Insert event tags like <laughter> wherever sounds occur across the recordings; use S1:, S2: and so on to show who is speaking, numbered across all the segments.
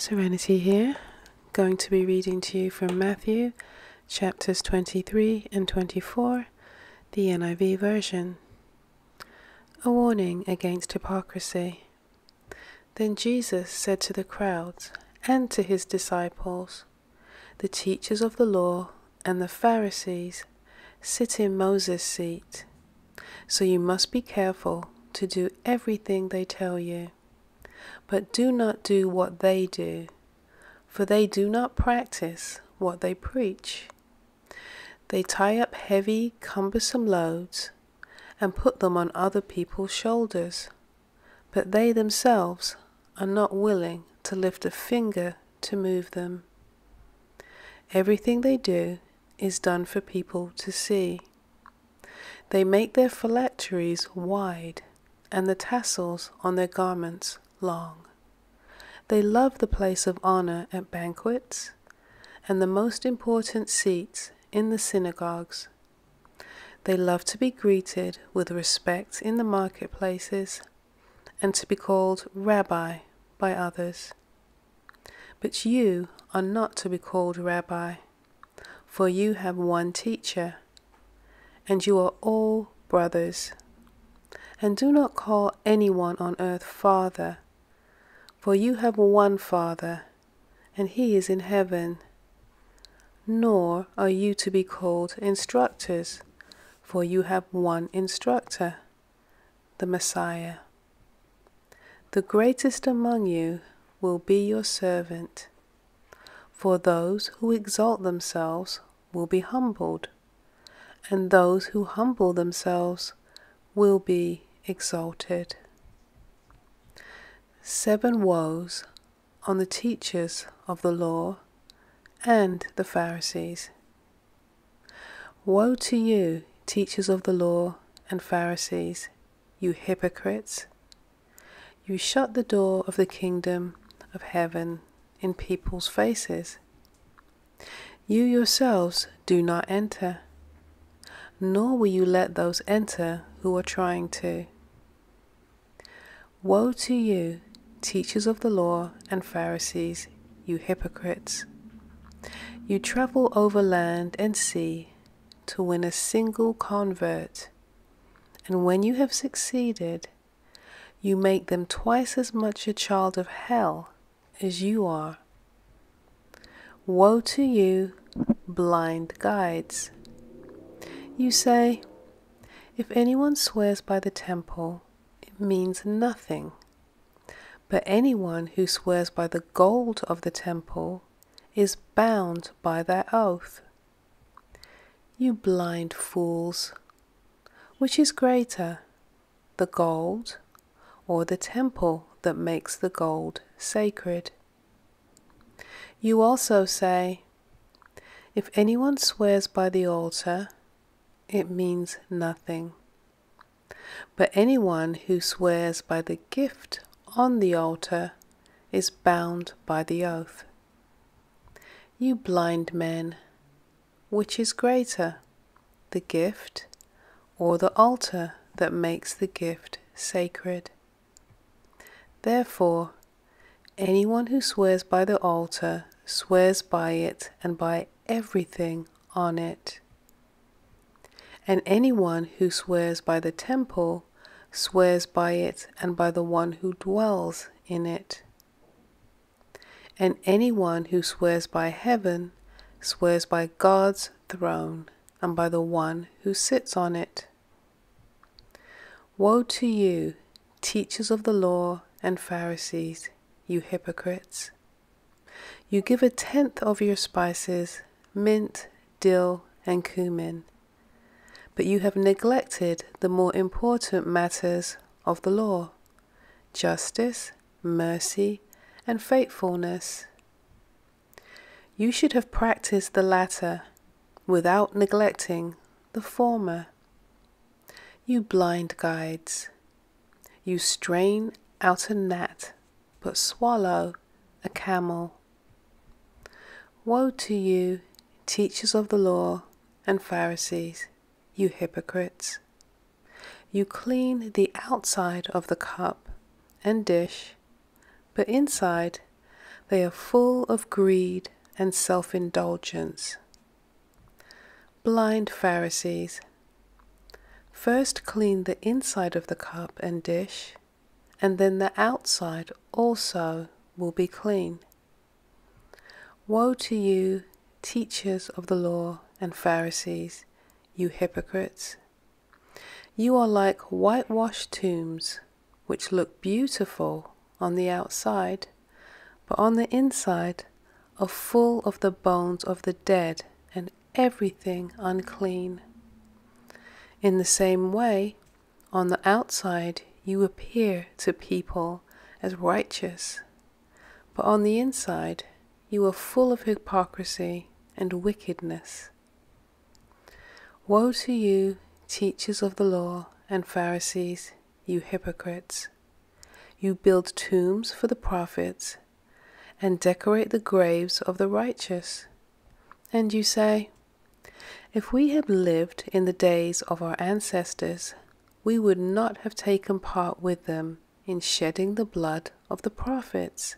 S1: Serenity here, going to be reading to you from Matthew chapters 23 and 24, the NIV version. A warning against hypocrisy. Then Jesus said to the crowds and to his disciples, The teachers of the law and the Pharisees sit in Moses' seat, so you must be careful to do everything they tell you but do not do what they do, for they do not practice what they preach. They tie up heavy, cumbersome loads and put them on other people's shoulders, but they themselves are not willing to lift a finger to move them. Everything they do is done for people to see. They make their phylacteries wide and the tassels on their garments long. They love the place of honor at banquets and the most important seats in the synagogues. They love to be greeted with respect in the marketplaces and to be called Rabbi by others. But you are not to be called Rabbi, for you have one teacher, and you are all brothers. And do not call anyone on earth Father for you have one Father, and he is in heaven. Nor are you to be called instructors, for you have one instructor, the Messiah. The greatest among you will be your servant. For those who exalt themselves will be humbled, and those who humble themselves will be exalted. Seven Woes on the Teachers of the Law and the Pharisees. Woe to you, teachers of the law and Pharisees, you hypocrites! You shut the door of the kingdom of heaven in people's faces. You yourselves do not enter, nor will you let those enter who are trying to. Woe to you, teachers of the law and Pharisees, you hypocrites! You travel over land and sea to win a single convert, and when you have succeeded, you make them twice as much a child of hell as you are. Woe to you, blind guides! You say, if anyone swears by the temple, it means nothing. But anyone who swears by the gold of the temple is bound by that oath. You blind fools! Which is greater, the gold or the temple that makes the gold sacred? You also say, If anyone swears by the altar, it means nothing. But anyone who swears by the gift on the altar is bound by the oath. You blind men, which is greater, the gift or the altar that makes the gift sacred? Therefore, anyone who swears by the altar swears by it and by everything on it. And anyone who swears by the temple swears by it and by the one who dwells in it. And anyone who swears by heaven swears by God's throne and by the one who sits on it. Woe to you, teachers of the law and Pharisees, you hypocrites! You give a tenth of your spices, mint, dill, and cumin but you have neglected the more important matters of the law justice, mercy, and faithfulness. You should have practiced the latter without neglecting the former. You blind guides, you strain out a gnat, but swallow a camel. Woe to you, teachers of the law and Pharisees! You hypocrites. You clean the outside of the cup and dish, but inside They are full of greed and self indulgence. Blind Pharisees. First clean the inside of the cup and dish, and then the outside also will be clean. Woe to you, teachers of the law and Pharisees, you hypocrites! You are like whitewashed tombs, which look beautiful on the outside, but on the inside are full of the bones of the dead and everything unclean. In the same way, on the outside you appear to people as righteous, but on the inside you are full of hypocrisy and wickedness. Woe to you, teachers of the law and Pharisees, you hypocrites! You build tombs for the prophets and decorate the graves of the righteous. And you say, If we had lived in the days of our ancestors, we would not have taken part with them in shedding the blood of the prophets.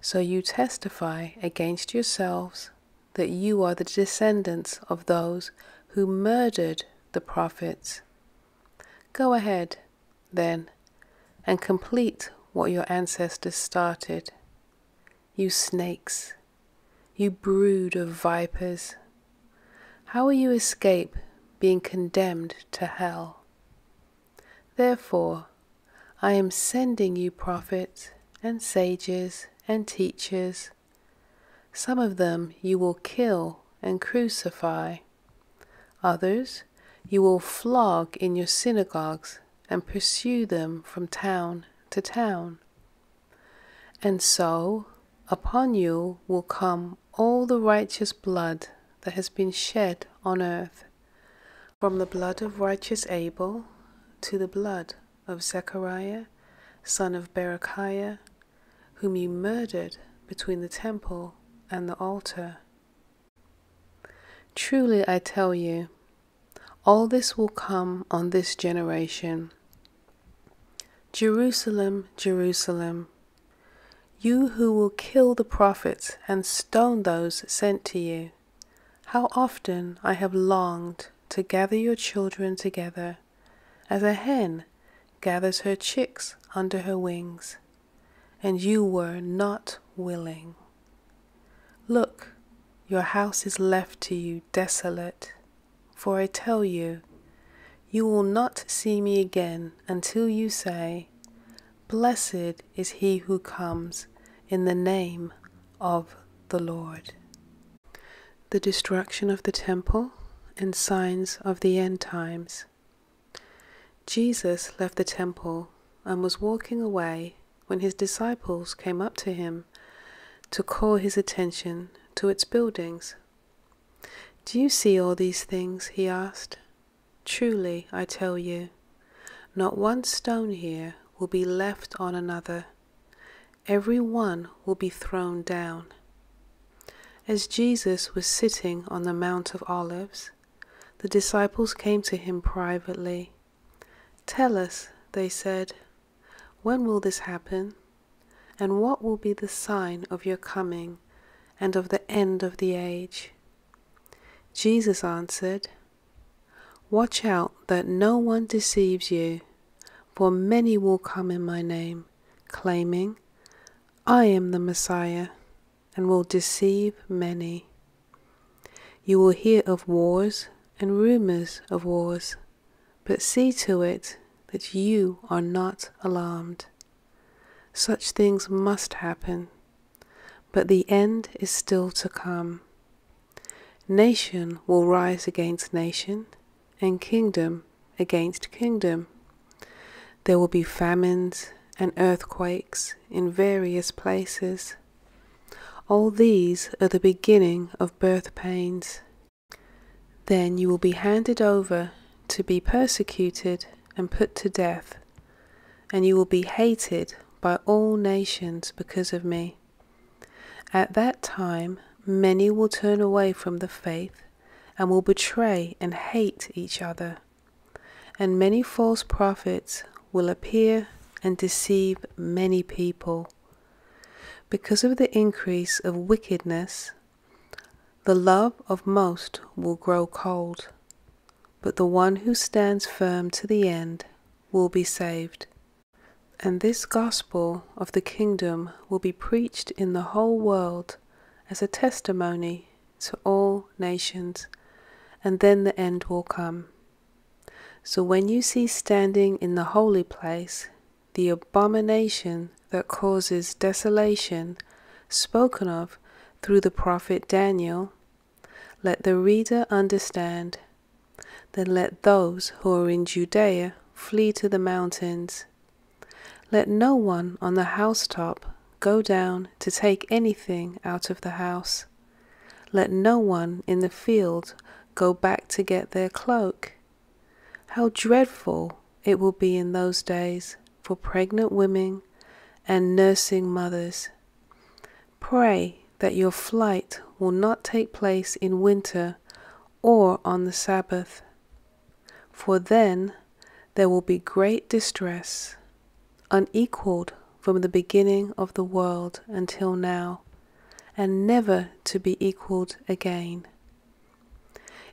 S1: So you testify against yourselves that you are the descendants of those who murdered the prophets. Go ahead, then, and complete what your ancestors started. You snakes, you brood of vipers, how will you escape being condemned to hell? Therefore, I am sending you prophets and sages and teachers some of them you will kill and crucify. Others you will flog in your synagogues and pursue them from town to town. And so upon you will come all the righteous blood that has been shed on earth, from the blood of righteous Abel to the blood of Zechariah, son of Berechiah, whom you murdered between the temple and the altar. Truly I tell you, all this will come on this generation. Jerusalem, Jerusalem, you who will kill the prophets and stone those sent to you, how often I have longed to gather your children together, as a hen gathers her chicks under her wings, and you were not willing. Look, your house is left to you desolate. For I tell you, you will not see me again until you say, Blessed is he who comes in the name of the Lord. The destruction of the temple and signs of the end times. Jesus left the temple and was walking away when his disciples came up to him to call his attention to its buildings. Do you see all these things? he asked. Truly, I tell you, not one stone here will be left on another. Every one will be thrown down. As Jesus was sitting on the Mount of Olives, the disciples came to him privately. Tell us, they said, when will this happen? And what will be the sign of your coming and of the end of the age? Jesus answered, Watch out that no one deceives you, for many will come in my name, claiming, I am the Messiah, and will deceive many. You will hear of wars and rumors of wars, but see to it that you are not alarmed. Such things must happen, but the end is still to come. Nation will rise against nation, and kingdom against kingdom. There will be famines and earthquakes in various places. All these are the beginning of birth pains. Then you will be handed over to be persecuted and put to death, and you will be hated by all nations because of me. At that time, many will turn away from the faith and will betray and hate each other. And many false prophets will appear and deceive many people. Because of the increase of wickedness, the love of most will grow cold, but the one who stands firm to the end will be saved. And this gospel of the kingdom will be preached in the whole world as a testimony to all nations, and then the end will come. So when you see standing in the holy place the abomination that causes desolation spoken of through the prophet Daniel, let the reader understand. Then let those who are in Judea flee to the mountains. Let no one on the housetop go down to take anything out of the house. Let no one in the field go back to get their cloak. How dreadful it will be in those days for pregnant women and nursing mothers. Pray that your flight will not take place in winter or on the Sabbath, for then there will be great distress, unequaled from the beginning of the world until now, and never to be equaled again.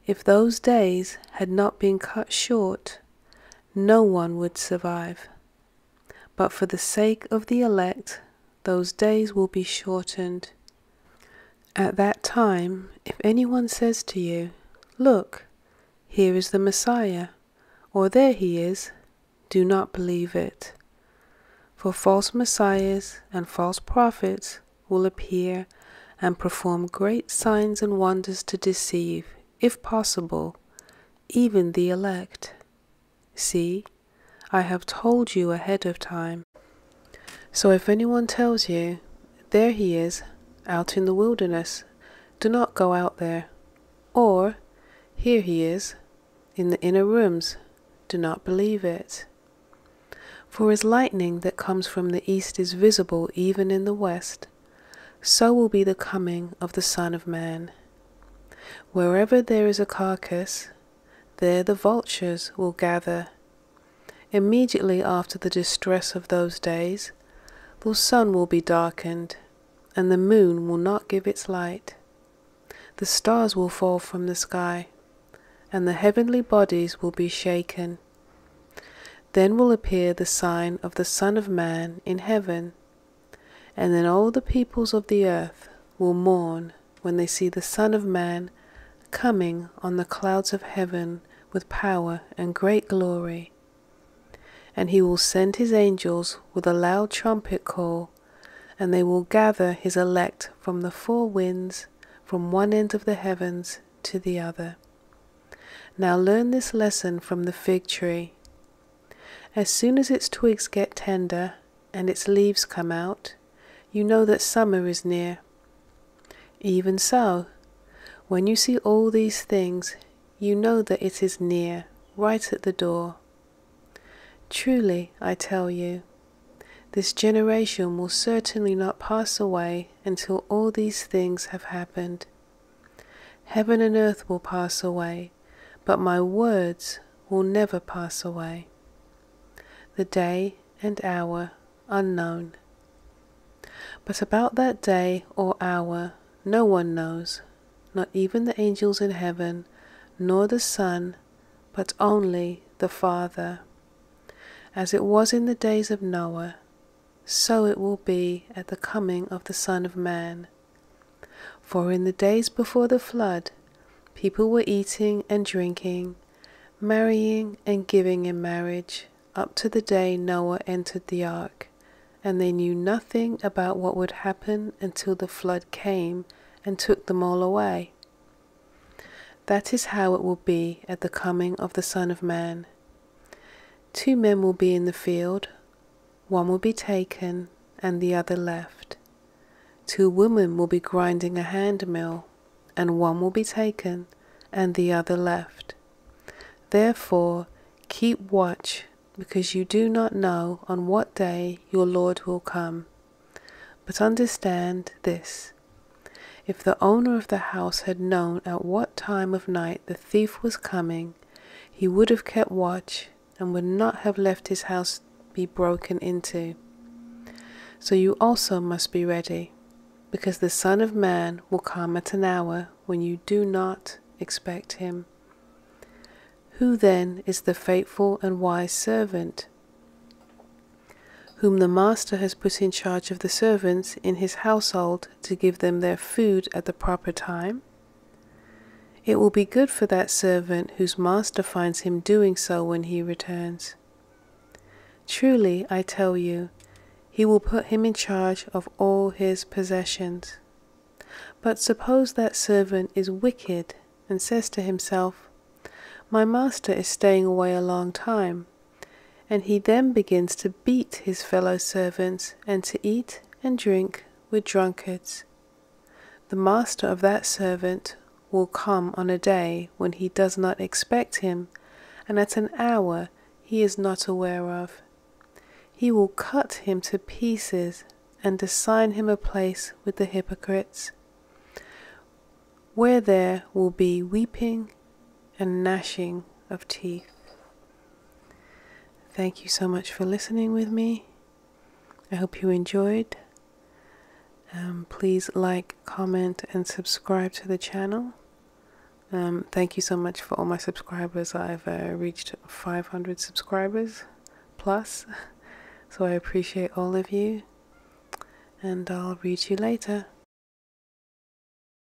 S1: If those days had not been cut short, no one would survive. But for the sake of the elect, those days will be shortened. At that time, if anyone says to you, Look, here is the Messiah, or there he is, do not believe it. For false messiahs and false prophets will appear and perform great signs and wonders to deceive, if possible, even the elect. See, I have told you ahead of time. So if anyone tells you, There he is, out in the wilderness, do not go out there. Or, here he is, in the inner rooms, do not believe it. For as lightning that comes from the east is visible even in the west, so will be the coming of the Son of Man. Wherever there is a carcass, there the vultures will gather. Immediately after the distress of those days, the sun will be darkened, and the moon will not give its light. The stars will fall from the sky, and the heavenly bodies will be shaken. Then will appear the sign of the Son of Man in heaven, and then all the peoples of the earth will mourn when they see the Son of Man coming on the clouds of heaven with power and great glory. And he will send his angels with a loud trumpet call and they will gather his elect from the four winds, from one end of the heavens to the other. Now learn this lesson from the fig tree. As soon as its twigs get tender and its leaves come out, you know that summer is near. Even so, when you see all these things, you know that it is near, right at the door. Truly, I tell you, this generation will certainly not pass away until all these things have happened. Heaven and earth will pass away, but my words will never pass away. The day and hour unknown. But about that day or hour no one knows, not even the angels in heaven, nor the Son, but only the Father. As it was in the days of Noah, so it will be at the coming of the Son of Man. For in the days before the flood, people were eating and drinking, marrying and giving in marriage, up to the day Noah entered the ark, and they knew nothing about what would happen until the flood came and took them all away. That is how it will be at the coming of the Son of Man. Two men will be in the field one will be taken and the other left. Two women will be grinding a hand mill, and one will be taken and the other left. Therefore, keep watch, because you do not know on what day your Lord will come. But understand this if the owner of the house had known at what time of night the thief was coming, he would have kept watch and would not have left his house be broken into. So you also must be ready, because the Son of Man will come at an hour when you do not expect him. Who then is the faithful and wise servant? Whom the master has put in charge of the servants in his household to give them their food at the proper time? It will be good for that servant whose master finds him doing so when he returns. Truly, I tell you, he will put him in charge of all his possessions. But suppose that servant is wicked and says to himself, My master is staying away a long time, and he then begins to beat his fellow servants and to eat and drink with drunkards. The master of that servant will come on a day when he does not expect him, and at an hour he is not aware of. He will cut him to pieces and assign him a place with the hypocrites, where there will be weeping and gnashing of teeth. Thank you so much for listening with me. I hope you enjoyed. Um, please like, comment, and subscribe to the channel. Um, thank you so much for all my subscribers. I've uh, reached 500 subscribers plus, <laughs> so I appreciate all of you. And I'll read you later.